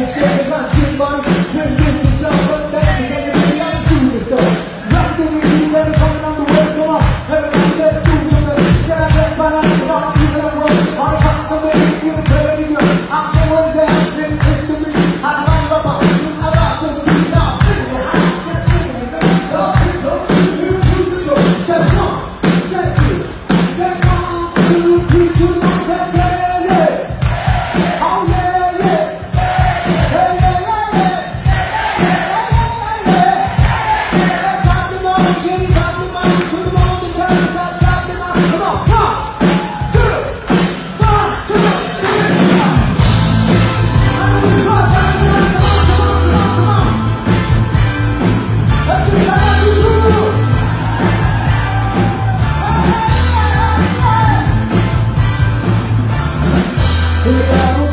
me scared, ball,